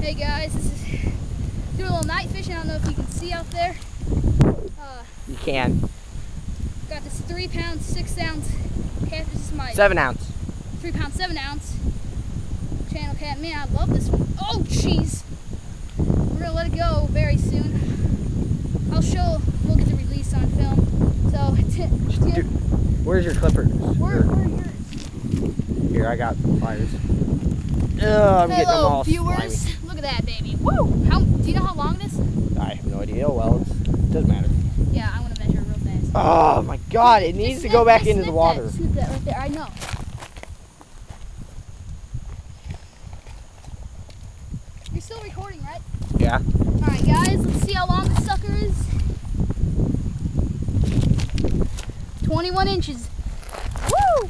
Hey guys, this is doing a little night fishing. I don't know if you can see out there. Uh, You can. got this three pound, six ounce catfish. This is my Seven ounce. three pound, seven ounce channel cat. Man, I love this one. Oh, jeez. We're gonna let it go very soon. I'll show, we'll get the release on film. So, Do- Where's your clippers? where, where are yours? Here, I got pliers. Ugh, I'm getting them Hello, all viewers. slimy. Look at that, baby. Woo! How, do you know how long this? I have no idea. Well, it's, it doesn't matter. Yeah, I'm gonna measure it real fast. Oh my god, it needs Just to go back into the water. That, that right there. I know. You're still recording, right? Yeah. All right, guys. Let's see how long this sucker is. 21 inches. Woo!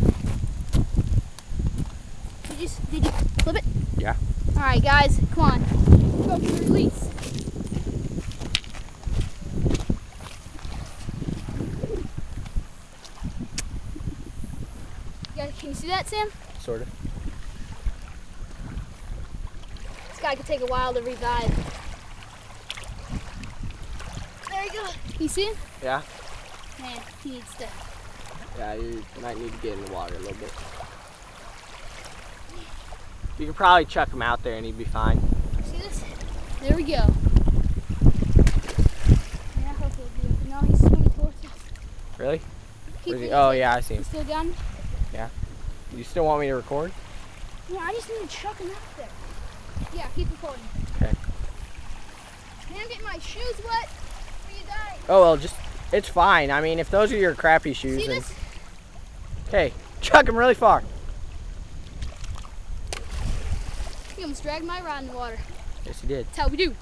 Did you did you flip it? Yeah. All right, guys. Come on. Go for the release. You guys, can you see that, Sam? Sort of. This guy could take a while to revive. There you go. You see him? Yeah. Man, he needs to. Yeah, you might need to get in the water a little bit. You could probably chuck him out there and he'd be fine. See this? There we go. Yeah, hopefully it'll be open. No, he's swimming towards us. Really? He? Oh yeah, I see him. still got him? You still want me to record? Yeah, I just need to chuck him out there. Yeah, keep recording. Okay. Man, I'm getting my shoes wet. Are you dying? Oh well, just it's fine. I mean, if those are your crappy shoes, See then this? okay, chuck him really far. Almost dragged my rod in the water. Yes, he did. That's how we do.